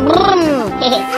vroom.